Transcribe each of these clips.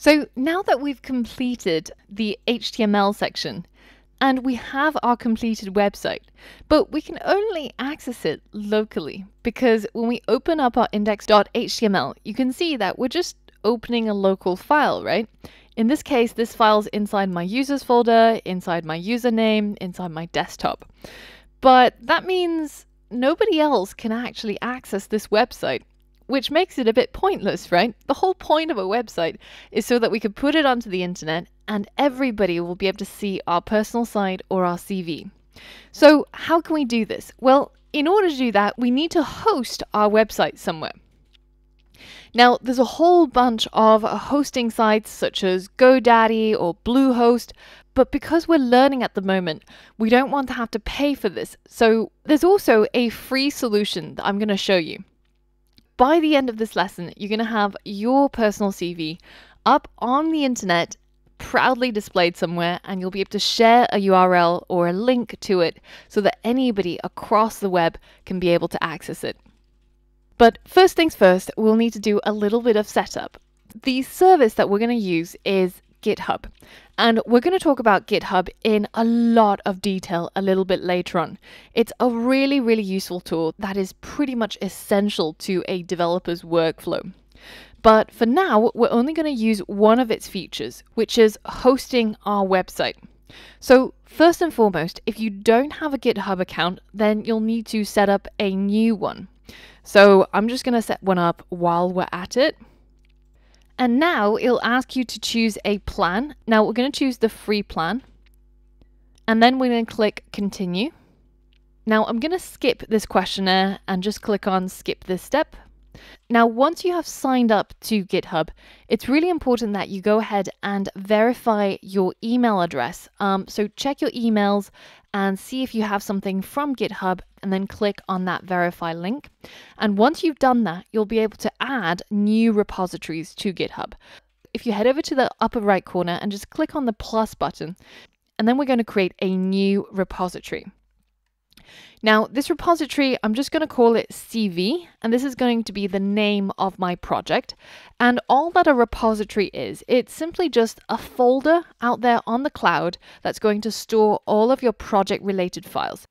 So now that we've completed the HTML section and we have our completed website, but we can only access it locally because when we open up our index.html, you can see that we're just opening a local file, right? In this case, this file's inside my users folder, inside my username, inside my desktop. But that means nobody else can actually access this website, which makes it a bit pointless, right? The whole point of a website is so that we can put it onto the internet and everybody will be able to see our personal site or our CV. So, how can we do this? Well, in order to do that, we need to host our website somewhere. Now, there's a whole bunch of hosting sites such as GoDaddy or Bluehost, but because we're learning at the moment, we don't want to have to pay for this. So, there's also a free solution that I'm going to show you. By the end of this lesson, you're going to have your personal CV up on the internet proudly displayed somewhere and you'll be able to share a URL or a link to it so that anybody across the web can be able to access it. But first things first, we'll need to do a little bit of setup. The service that we're going to use is GitHub. And we're going to talk about GitHub in a lot of detail a little bit later on. It's a really, really useful tool that is pretty much essential to a developer's workflow. But for now, we're only going to use one of its features, which is hosting our website. So, first and foremost, if you don't have a GitHub account, then you'll need to set up a new one. So I'm just going to set one up while we're at it. And now it'll ask you to choose a plan. Now we're going to choose the free plan. And then we're going to click continue. Now I'm going to skip this questionnaire and just click on skip this step. Now, once you have signed up to GitHub, it's really important that you go ahead and verify your email address. Um, so check your emails and see if you have something from GitHub and then click on that verify link. And once you've done that, you'll be able to add new repositories to GitHub. If you head over to the upper right corner and just click on the plus button, and then we're going to create a new repository. Now, this repository, I'm just going to call it CV, and this is going to be the name of my project. And all that a repository is, it's simply just a folder out there on the cloud that's going to store all of your project related files.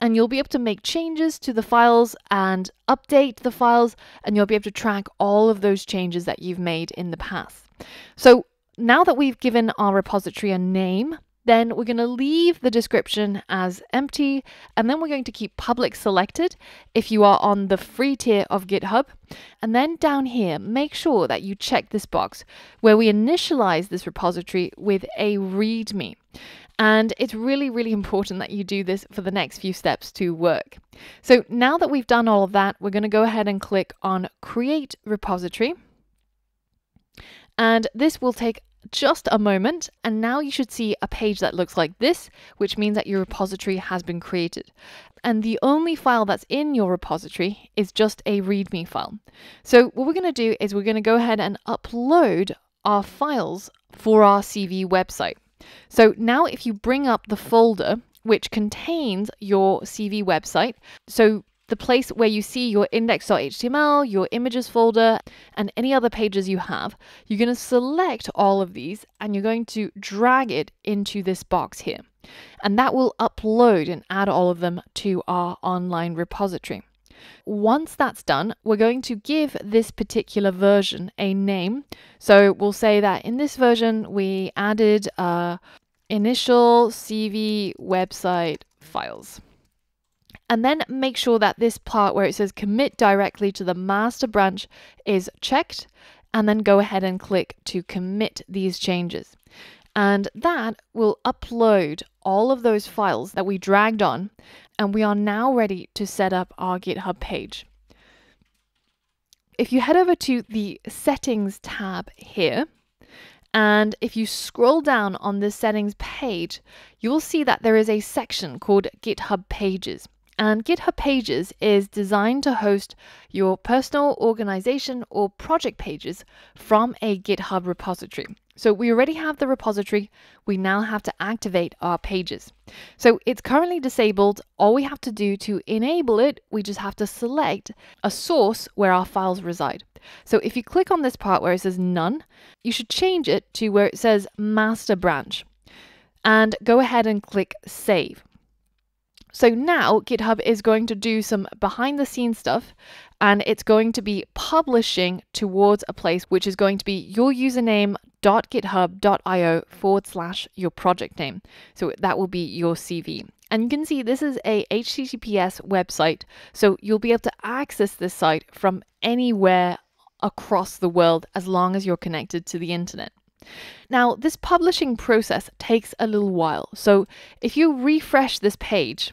And you'll be able to make changes to the files and update the files, and you'll be able to track all of those changes that you've made in the past. So now that we've given our repository a name, then we're going to leave the description as empty, and then we're going to keep public selected if you are on the free tier of GitHub. And then down here, make sure that you check this box where we initialize this repository with a README. And it's really, really important that you do this for the next few steps to work. So now that we've done all of that, we're going to go ahead and click on Create Repository. And this will take just a moment and now you should see a page that looks like this, which means that your repository has been created. And the only file that's in your repository is just a README file. So what we're going to do is we're going to go ahead and upload our files for our CV website. So now if you bring up the folder which contains your CV website, so the place where you see your index.html, your images folder, and any other pages you have, you're going to select all of these and you're going to drag it into this box here. And that will upload and add all of them to our online repository. Once that's done, we're going to give this particular version a name. So we'll say that in this version, we added uh, initial CV website files. And then make sure that this part where it says commit directly to the master branch is checked and then go ahead and click to commit these changes. And that will upload all of those files that we dragged on and we are now ready to set up our GitHub page. If you head over to the settings tab here, and if you scroll down on the settings page, you'll see that there is a section called GitHub Pages. And GitHub Pages is designed to host your personal organization or project pages from a GitHub repository. So we already have the repository. We now have to activate our pages. So it's currently disabled. All we have to do to enable it, we just have to select a source where our files reside. So if you click on this part where it says none, you should change it to where it says master branch and go ahead and click save. So now GitHub is going to do some behind the scenes stuff and it's going to be publishing towards a place which is going to be your username github.io forward slash your project name. So that will be your CV. And you can see this is a HTTPS website. So you'll be able to access this site from anywhere across the world as long as you're connected to the internet. Now, this publishing process takes a little while. So if you refresh this page,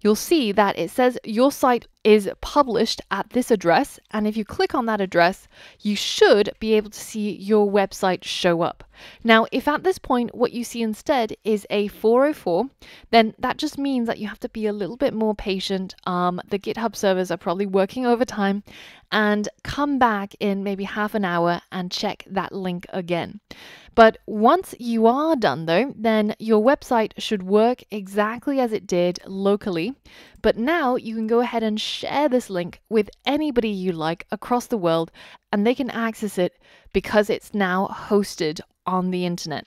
you'll see that it says your site is published at this address. And if you click on that address, you should be able to see your website show up. Now, if at this point what you see instead is a 404, then that just means that you have to be a little bit more patient. Um, the GitHub servers are probably working overtime and come back in maybe half an hour and check that link again. But once you are done though, then your website should work exactly as it did locally. But now you can go ahead and share this link with anybody you like across the world and they can access it because it's now hosted on the internet.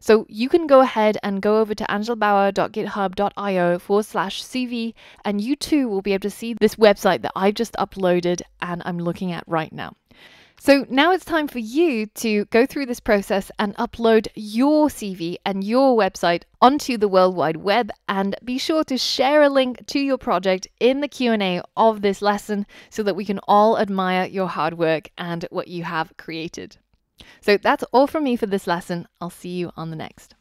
So you can go ahead and go over to angelabauer.github.io forward slash CV, and you too will be able to see this website that I've just uploaded and I'm looking at right now. So now it's time for you to go through this process and upload your CV and your website onto the World Wide Web and be sure to share a link to your project in the Q&A of this lesson so that we can all admire your hard work and what you have created. So that's all from me for this lesson. I'll see you on the next.